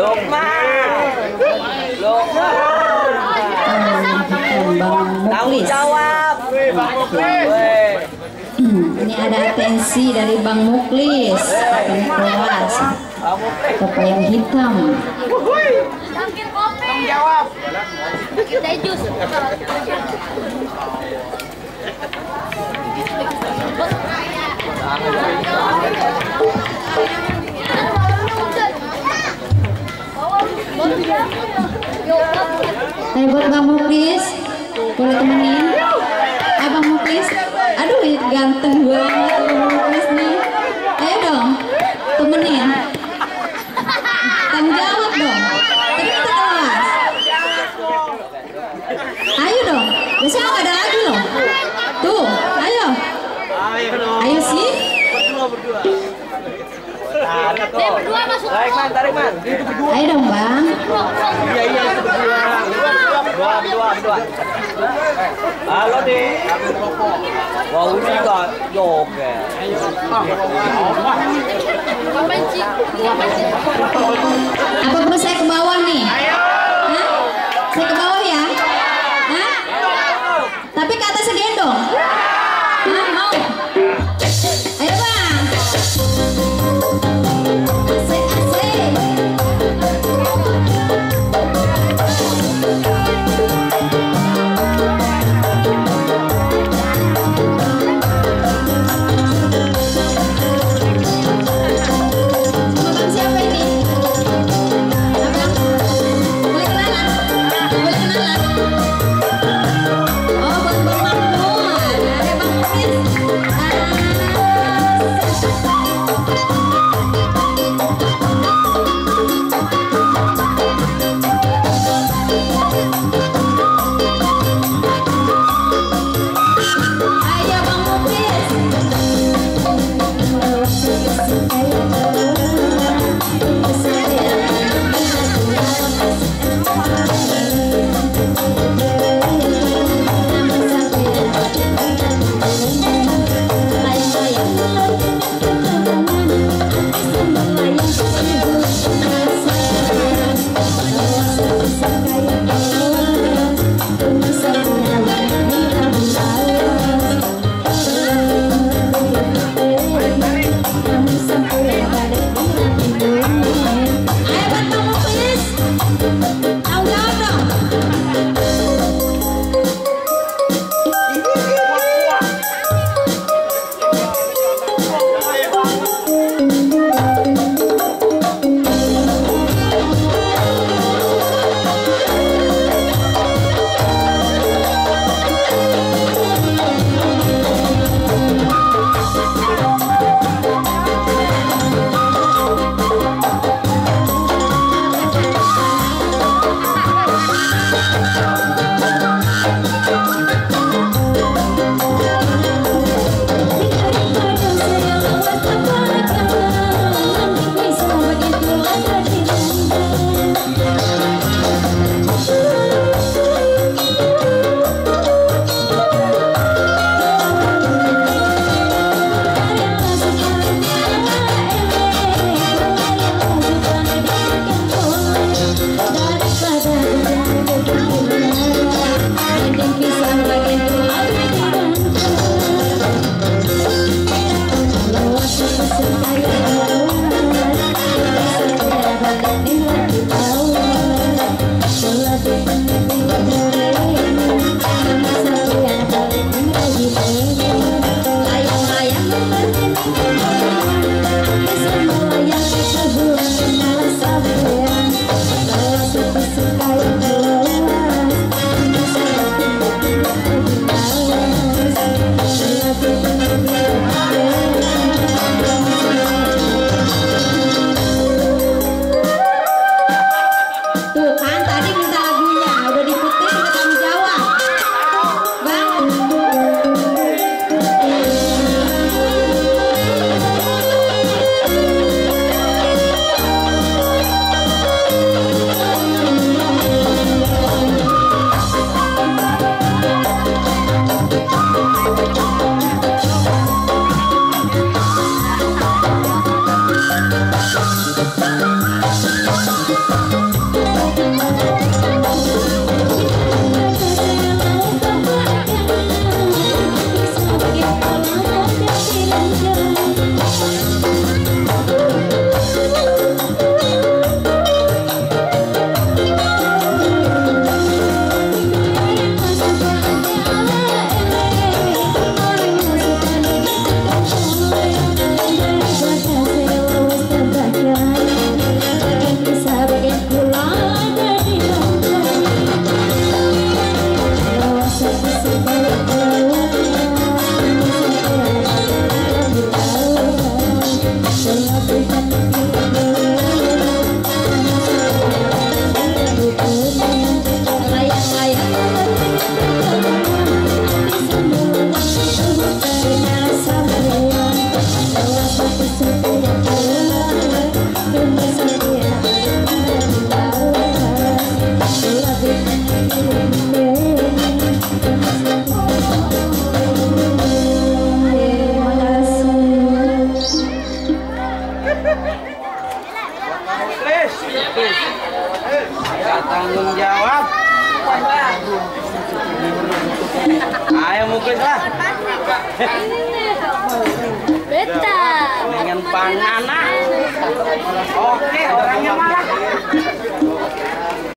Lukman. Lukman. Bang Tanggung Muklis. jawab. Weh. Ini ada atensi dari Bang Muklis. Kelas. Kamu Toko yang hitam. Tanggung jawab. Teh jus. Ayo buat Bang Muklis. Boleh temenin? Ayo Bang Muklis. Aduh, ganteng banget Bang Muklis nih. Ayo dong, temenin. Tanggung jawab dong. Tadi kita kelas. Ayo dong. Besok nggak ada lagi loh. Tuh, ayo. Ayo dong. Ayo sih. Berdua berdua. Tarik berdua masuk. Tarik man, tarik man. Ayo dong, Bang. 啊，老弟，我五十个肉的。mungkin lah. Dengan panganan. Oke, orangnya mah.